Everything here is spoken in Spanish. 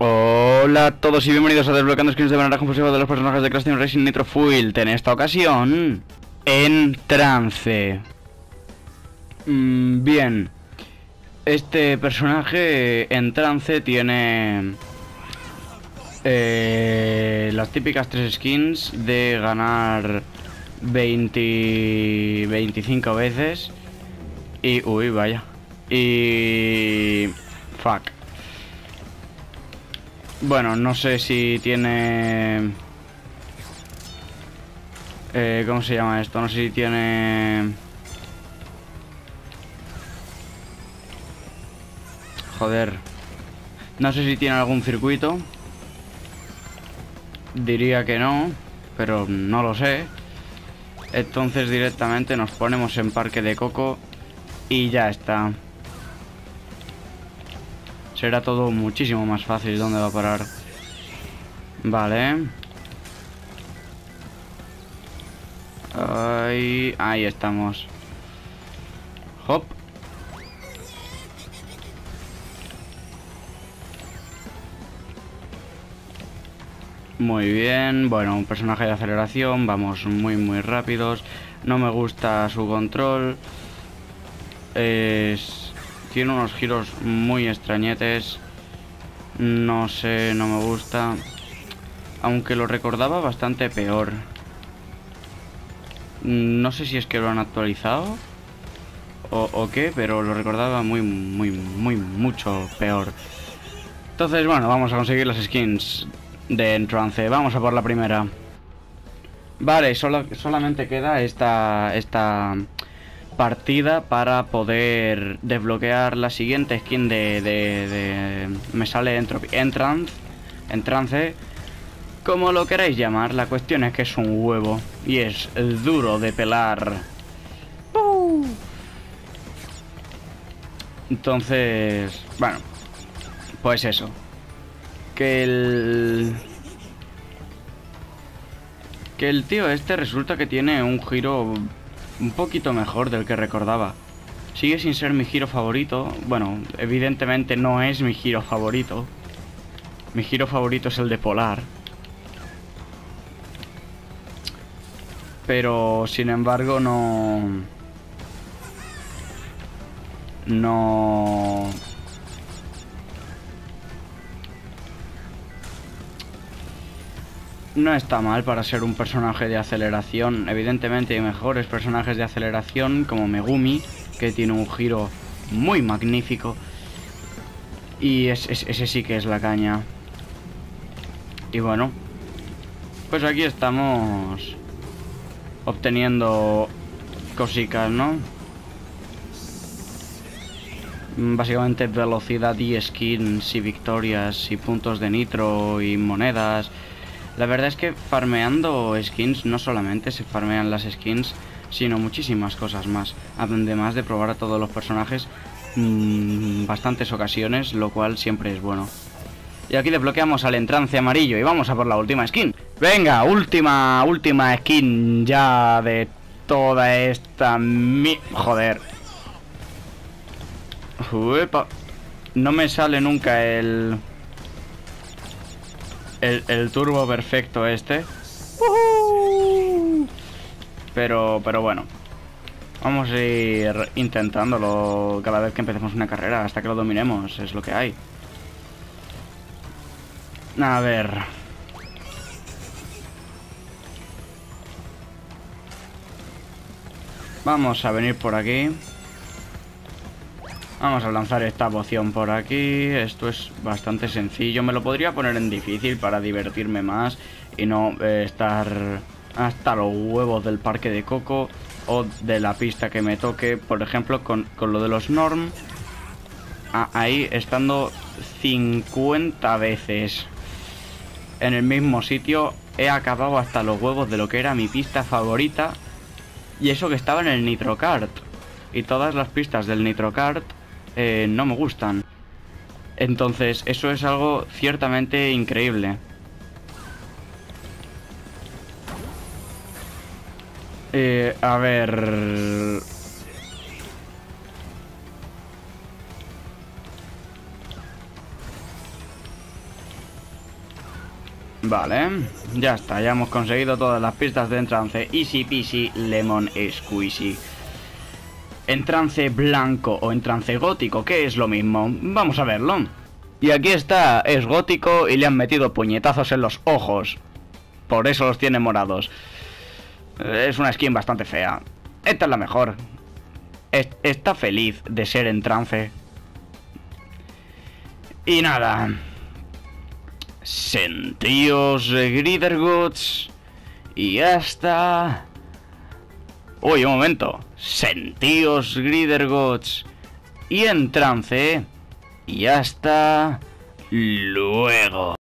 Hola a todos y bienvenidos a Desbloqueando Skins de manera confusiva de los personajes de Crash Racing Nitro Fuel. En esta ocasión, en trance. Mm, bien, este personaje en trance tiene eh, las típicas tres skins de ganar 20, 25 veces y... Uy, vaya. Y... Fuck. Bueno, no sé si tiene... Eh, ¿Cómo se llama esto? No sé si tiene... Joder. No sé si tiene algún circuito. Diría que no, pero no lo sé. Entonces directamente nos ponemos en Parque de Coco y ya está. Será todo muchísimo más fácil. ¿Dónde va a parar? Vale. Ahí, ahí estamos. Hop. Muy bien, bueno, un personaje de aceleración, vamos muy muy rápidos. No me gusta su control. Es tiene unos giros muy extrañetes. No sé, no me gusta. Aunque lo recordaba bastante peor. No sé si es que lo han actualizado o, qué, pero lo recordaba muy, muy, muy, mucho peor. Entonces, bueno, vamos a conseguir las skins de Entrance. Vamos a por la primera. Vale, solo, solamente queda esta, esta partida para poder desbloquear la siguiente skin de... de, me sale Entrance, Entrance, como lo queráis llamar, la cuestión es que es un huevo y es duro de pelar. Entonces, bueno, pues eso. Que el... Que el tío este resulta que tiene un giro un poquito mejor del que recordaba. Sigue sin ser mi giro favorito. Bueno, evidentemente no es mi giro favorito. Mi giro favorito es el de Polar. Pero, sin embargo, no... No... no está mal para ser un personaje de aceleración. Evidentemente hay mejores personajes de aceleración como Megumi, que tiene un giro muy magnífico. Y ese sí que es la caña. Y bueno, pues aquí estamos obteniendo cositas, ¿no? Básicamente velocidad y skins y victorias y puntos de nitro y monedas la verdad es que farmeando skins no solamente se farmean las skins, sino muchísimas cosas más. Además de probar a todos los personajes mmm, bastantes ocasiones, lo cual siempre es bueno. Y aquí desbloqueamos al entrance amarillo y vamos a por la última skin. Venga, última, última skin ya de toda esta mi... Joder. Uepa. No me sale nunca el el, turbo perfecto este. Pero, pero bueno. Vamos a ir intentándolo cada vez que empecemos una carrera, hasta que lo dominemos, es lo que hay. A ver... Vamos a venir por aquí. Vamos a lanzar esta poción por aquí. Esto es bastante sencillo. Me lo podría poner en difícil para divertirme más y no eh, estar hasta los huevos del parque de coco o de la pista que me toque. Por ejemplo, con, lo de los norm. ahí estando 50 veces en el mismo sitio. He acabado hasta los huevos de lo que era mi pista favorita. Y eso que estaba en el Nitrocart. Y todas las pistas del Nitrocart eh, no me gustan. Entonces, eso es algo ciertamente increíble. Eh, a ver... Vale, ya está, ya hemos conseguido todas las pistas de entrance. Easy peasy, lemon squeezy. Entrance blanco o entrance gótico, que es lo mismo. Vamos a verlo. Y aquí está, es gótico y le han metido puñetazos en los ojos. Por eso los tiene morados. Es una skin bastante fea. Esta es la mejor. está feliz de ser en trance. Y nada. Sentíos Griderguts. Y hasta... Uy, un momento. Sentíos Gridergots. Y en trance. Y hasta... Luego.